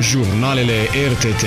Jurnalele RTT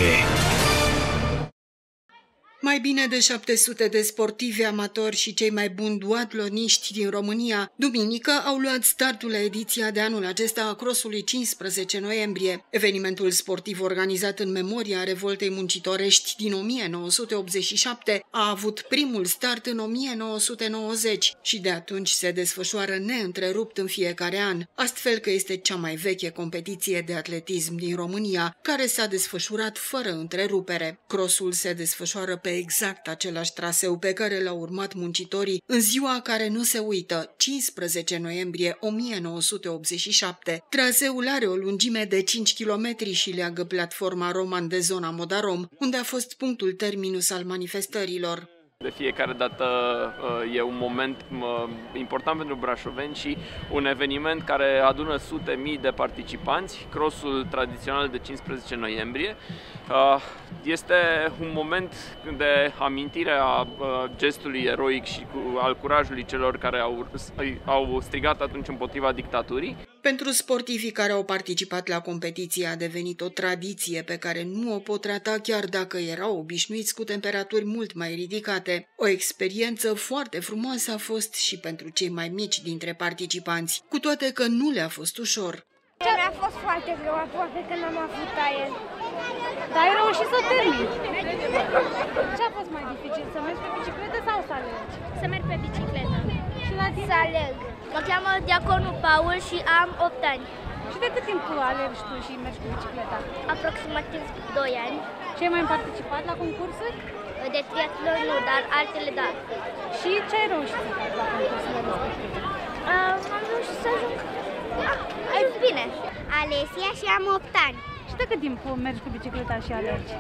mai bine de 700 de sportivi amatori și cei mai buni duatloniști din România, duminică, au luat startul la ediția de anul acesta a crossului 15 noiembrie. Evenimentul sportiv organizat în memoria revoltei muncitorești din 1987 a avut primul start în 1990 și de atunci se desfășoară neîntrerupt în fiecare an, astfel că este cea mai veche competiție de atletism din România, care s-a desfășurat fără întrerupere. Crossul se desfășoară pe exact același traseu pe care l-au urmat muncitorii în ziua care nu se uită, 15 noiembrie 1987. Traseul are o lungime de 5 km și leagă platforma Roman de zona Modarom, unde a fost punctul terminus al manifestărilor. De fiecare dată uh, e un moment uh, important pentru brașoveni și un eveniment care adună sute mii de participanți, crossul tradițional de 15 noiembrie. Uh, este un moment de amintire a gestului eroic și al curajului celor care au, au strigat atunci împotriva dictaturii. Pentru sportivii care au participat la competiție a devenit o tradiție pe care nu o pot rata chiar dacă erau obișnuiți cu temperaturi mult mai ridicate. O experiență foarte frumoasă a fost și pentru cei mai mici dintre participanți, cu toate că nu le-a fost ușor. Mi-a fost foarte greu aproape când am avut aer. Dar ai reușit să termin. Ce a fost mai dificil, să mergi pe bicicletă sau să alergi? Să merg pe bicicletă. Și la tine? Să alerg. Mă cheamă Diaconul Paul și am 8 ani. Și de cât timp alergi tu și mergi cu bicicleta? Aproximativ 2 ani. Și ai mai participat la concursuri? De triatlon nu, dar altele da. Și ce ai reușit să faci la concursurile respective? Uh, am reușit să ajung ah, ai bine. Alesia și am 8 ani. Și de cât timp mergi cu bicicleta și alergi?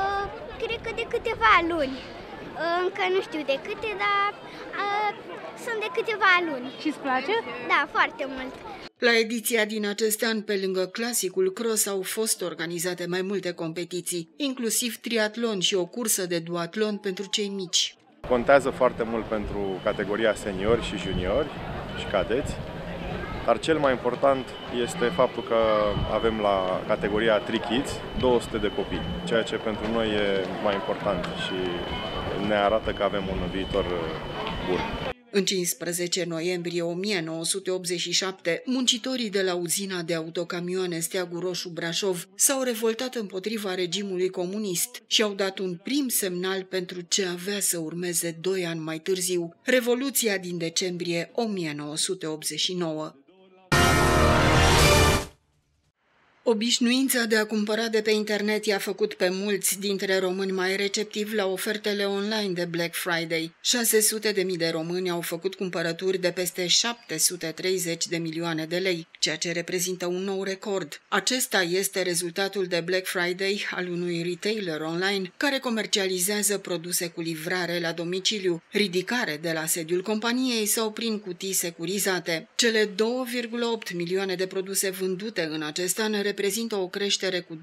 Uh, cred că de câteva luni. Uh, încă nu știu de câte, dar uh, sunt de câteva luni. Și îți place? Da, foarte mult. La ediția din acest an, pe lângă clasicul cross, au fost organizate mai multe competiții, inclusiv triatlon și o cursă de duatlon pentru cei mici. Contează foarte mult pentru categoria seniori și juniori și cadeți, dar cel mai important este faptul că avem la categoria 3 Kids 200 de copii, ceea ce pentru noi e mai important și ne arată că avem un viitor bun. În 15 noiembrie 1987, muncitorii de la uzina de autocamioane Steagul Roșu Brașov s-au revoltat împotriva regimului comunist și au dat un prim semnal pentru ce avea să urmeze doi ani mai târziu, Revoluția din decembrie 1989. Obișnuința de a cumpăra de pe internet i-a făcut pe mulți dintre români mai receptivi la ofertele online de Black Friday. 600 de mii de români au făcut cumpărături de peste 730 de milioane de lei, ceea ce reprezintă un nou record. Acesta este rezultatul de Black Friday al unui retailer online care comercializează produse cu livrare la domiciliu, ridicare de la sediul companiei sau prin cutii securizate. Cele 2,8 milioane de produse vândute în acest an reprezintă o creștere cu 26%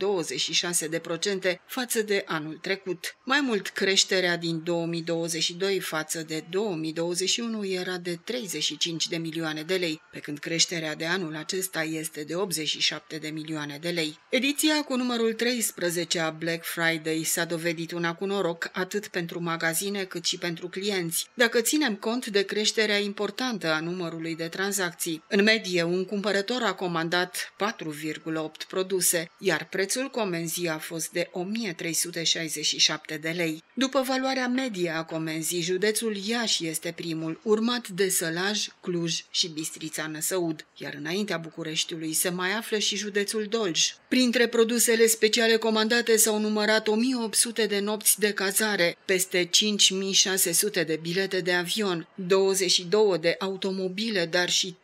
față de anul trecut. Mai mult, creșterea din 2022 față de 2021 era de 35 de milioane de lei, pe când creșterea de anul acesta este de 87 de milioane de lei. Ediția cu numărul 13 a Black Friday s-a dovedit una cu noroc atât pentru magazine cât și pentru clienți, dacă ținem cont de creșterea importantă a numărului de tranzacții. În medie, un cumpărător a comandat 4,8 produse, iar prețul comenzii a fost de 1367 de lei. După valoarea medie a comenzii, județul Iași este primul, urmat de Sălaj, Cluj și Bistrița Năsăud, iar înaintea Bucureștiului se mai află și județul Dolj. Printre produsele speciale comandate s-au numărat 1800 de nopți de cazare, peste 5600 de bilete de avion, 22 de automobile, dar și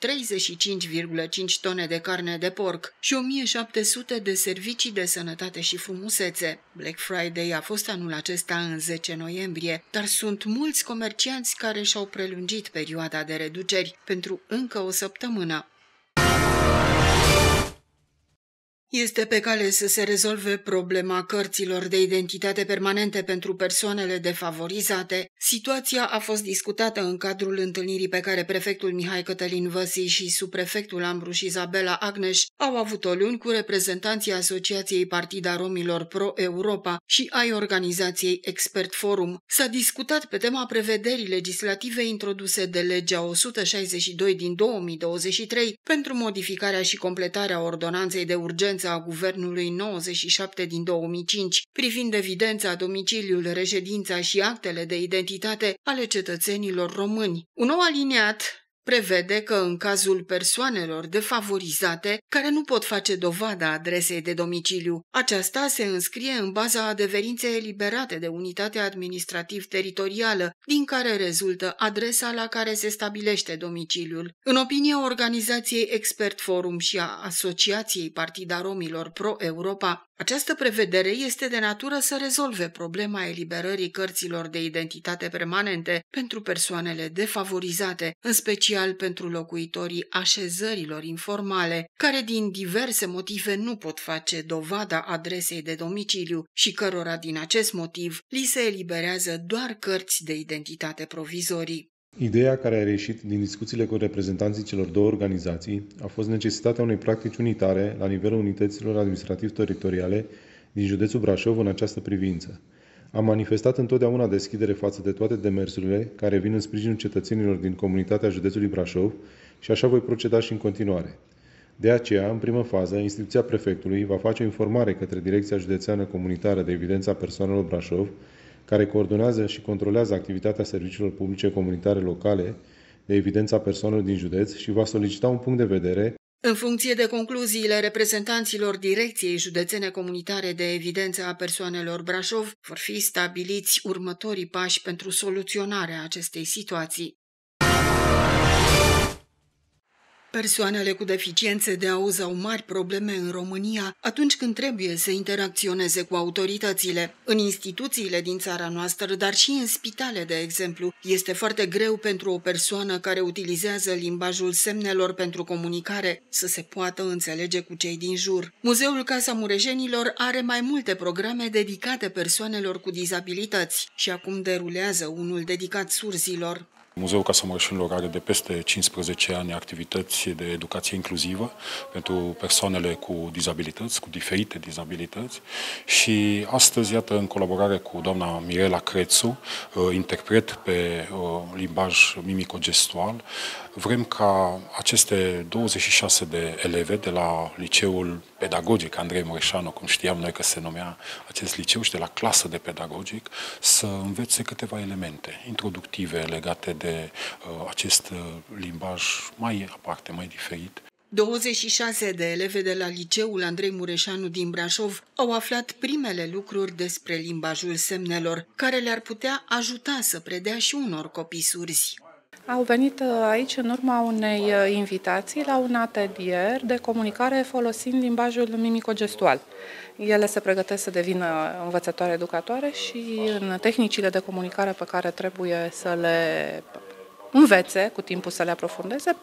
35,5 tone de carne de porc și 1700 700 de servicii de sănătate și frumusețe. Black Friday a fost anul acesta în 10 noiembrie, dar sunt mulți comercianți care și-au prelungit perioada de reduceri pentru încă o săptămână. Este pe cale să se rezolve problema cărților de identitate permanente pentru persoanele defavorizate. Situația a fost discutată în cadrul întâlnirii pe care prefectul Mihai Cătălin Văsi și subprefectul Ambruș Izabela Agneș au avut-o luni cu reprezentanții Asociației Partida Romilor Pro-Europa și ai organizației Expert Forum. S-a discutat pe tema prevederii legislative introduse de legea 162 din 2023 pentru modificarea și completarea ordonanței de urgență a Guvernului 97 din 2005 privind evidența, domiciliul, reședința și actele de identitate ale cetățenilor români. Un nou aliniat prevede că în cazul persoanelor defavorizate care nu pot face dovada adresei de domiciliu, aceasta se înscrie în baza adeverinței eliberate de unitatea administrativ-teritorială, din care rezultă adresa la care se stabilește domiciliul. În opinia organizației Expert Forum și a Asociației Partida Romilor Pro-Europa, această prevedere este de natură să rezolve problema eliberării cărților de identitate permanente pentru persoanele defavorizate, în special pentru locuitorii așezărilor informale, care din diverse motive nu pot face dovada adresei de domiciliu și cărora din acest motiv li se eliberează doar cărți de identitate provizorii. Ideea care a reieșit din discuțiile cu reprezentanții celor două organizații a fost necesitatea unei practici unitare la nivelul unităților administrativ-teritoriale din județul Brașov în această privință. Am manifestat întotdeauna deschidere față de toate demersurile care vin în sprijinul cetățenilor din comunitatea județului Brașov și așa voi proceda și în continuare. De aceea, în primă fază, instituția prefectului va face o informare către Direcția Județeană Comunitară de Evidență a Persoanelor Brașov care coordonează și controlează activitatea serviciilor publice comunitare locale de evidența persoanelor din județ și va solicita un punct de vedere în funcție de concluziile reprezentanților Direcției Județene Comunitare de Evidență a Persoanelor Brașov, vor fi stabiliți următorii pași pentru soluționarea acestei situații. Persoanele cu deficiențe de auz au mari probleme în România atunci când trebuie să interacționeze cu autoritățile. În instituțiile din țara noastră, dar și în spitale, de exemplu, este foarte greu pentru o persoană care utilizează limbajul semnelor pentru comunicare să se poată înțelege cu cei din jur. Muzeul Casa Murejenilor are mai multe programe dedicate persoanelor cu dizabilități și acum derulează unul dedicat surzilor. Muzeul Casa Mărășenilor are de peste 15 ani activități de educație inclusivă pentru persoanele cu dizabilități, cu diferite dizabilități. Și astăzi, iată, în colaborare cu doamna Mirela Crețu, uh, interpret pe uh, limbaj mimico-gestual, vrem ca aceste 26 de eleve de la liceul pedagogic Andrei Mureșanu, cum știam noi că se numea acest liceu și de la clasă de pedagogic, să învețe câteva elemente introductive legate de uh, acest uh, limbaj mai aparte, mai diferit. 26 de eleve de la liceul Andrei Mureșanu din Brașov au aflat primele lucruri despre limbajul semnelor, care le-ar putea ajuta să predea și unor copii surzi. Au venit uh, aici în urma unei uh, invitații la un atelier de comunicare folosind limbajul mimico-gestual. Ele se pregătesc să devină învățătoare educatoare și în tehnicile de comunicare pe care trebuie să le învețe, cu timpul să le aprofundeze,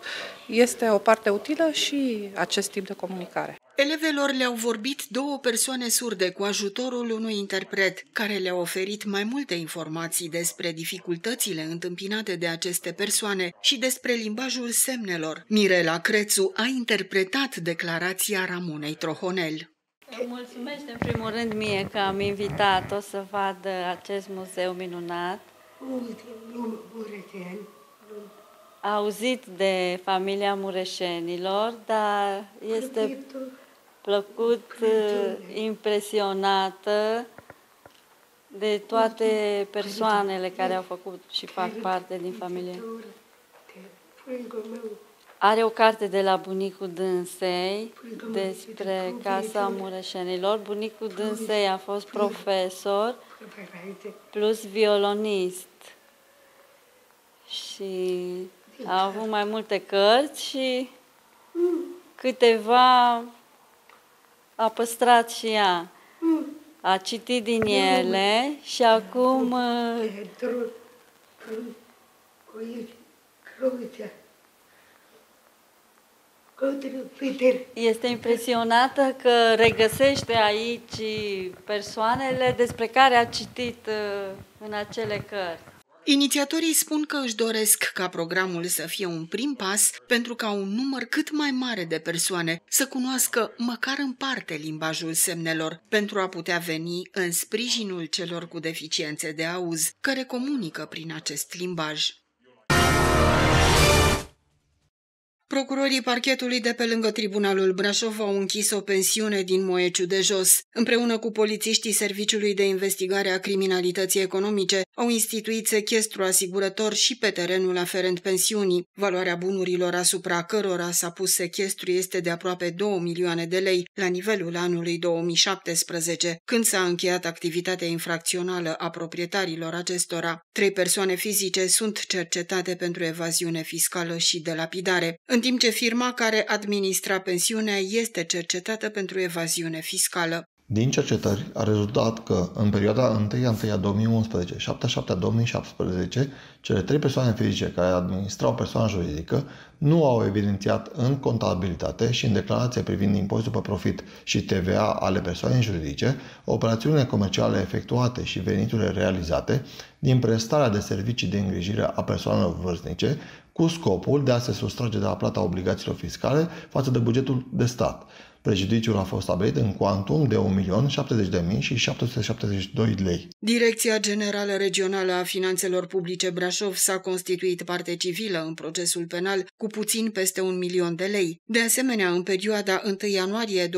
este o parte utilă și acest tip de comunicare. Elevelor le-au vorbit două persoane surde cu ajutorul unui interpret, care le-a oferit mai multe informații despre dificultățile întâmpinate de aceste persoane și despre limbajul semnelor. Mirela Crețu a interpretat declarația Ramonei Trohonel. Îmi mulțumesc în primul rând mie că am invitat-o să vadă acest muzeu minunat. A auzit de familia Mureșenilor, dar este plăcut, uh, impresionată de toate persoanele care au făcut și fac parte din familie. Are o carte de la bunicul dânsei despre Casa Mureșenilor. Bunicul dânsei a fost profesor plus violonist. Și a avut mai multe cărți și câteva a păstrat și ea. A citit din ele și acum... Uh, Este impresionată că regăsește aici persoanele despre care a citit uh, în acele cărți. Inițiatorii spun că își doresc ca programul să fie un prim pas pentru ca un număr cât mai mare de persoane să cunoască măcar în parte limbajul semnelor pentru a putea veni în sprijinul celor cu deficiențe de auz care comunică prin acest limbaj. Procurorii parchetului de pe lângă Tribunalul Brașov au închis o pensiune din Moeciu de Jos. Împreună cu polițiștii Serviciului de Investigare a Criminalității Economice, au instituit sechestru asigurător și pe terenul aferent pensiunii. Valoarea bunurilor asupra cărora s-a pus sechestru este de aproape 2 milioane de lei la nivelul anului 2017, când s-a încheiat activitatea infracțională a proprietarilor acestora. Trei persoane fizice sunt cercetate pentru evaziune fiscală și de lapidare. În timp ce firma care administra pensiunea este cercetată pentru evaziune fiscală. Din cercetări a rezultat că în perioada 1-1-2011, 7-7-2017, cele trei persoane fizice care administrau persoana juridică nu au evidențiat în contabilitate și în declarație privind impozitul pe profit și TVA ale persoanei juridice operațiunile comerciale efectuate și veniturile realizate din prestarea de servicii de îngrijire a persoanelor vârstnice cu scopul de a se sustrage de la plata obligațiilor fiscale față de bugetul de stat. Prejudiciul a fost stabilit în cuantum de 1.070.000 și 772 lei. Direcția Generală Regională a Finanțelor Publice Brașov s-a constituit parte civilă în procesul penal cu puțin peste un milion de lei. De asemenea, în perioada 1 ianuarie 2011-3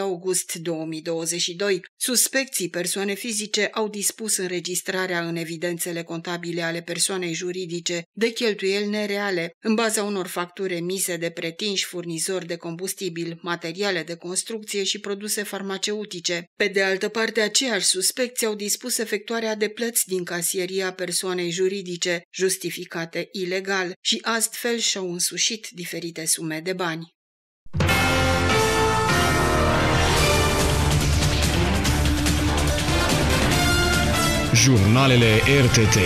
august 2022, suspecții persoane fizice au dispus înregistrarea în evidențele contabile ale persoanei juridice de cheltuieli nereale, în baza unor facturi emise de pretinși furnizori de combustibil combustibil, materiale de construcție și produse farmaceutice. Pe de altă parte, aceiași suspecți au dispus efectuarea de plăți din casieria persoanei juridice, justificate ilegal, și astfel și-au însușit diferite sume de bani. Jurnalele RTT